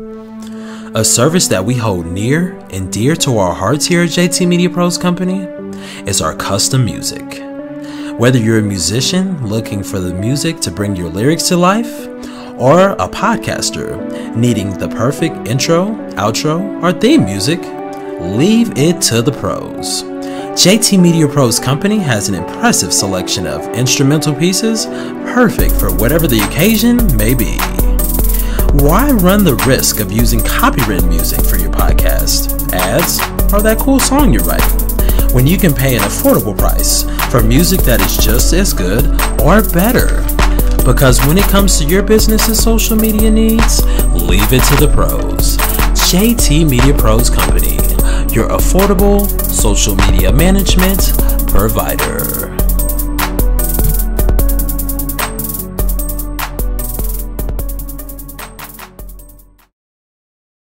A service that we hold near and dear to our hearts here at JT Media Pros Company is our custom music. Whether you're a musician looking for the music to bring your lyrics to life, or a podcaster needing the perfect intro, outro, or theme music, leave it to the pros. JT Media Pros Company has an impressive selection of instrumental pieces perfect for whatever the occasion may be. Why run the risk of using copywritten music for your podcast, ads, or that cool song you're writing when you can pay an affordable price for music that is just as good or better? Because when it comes to your business's social media needs, leave it to the pros. JT Media Pros Company, your affordable social media management provider.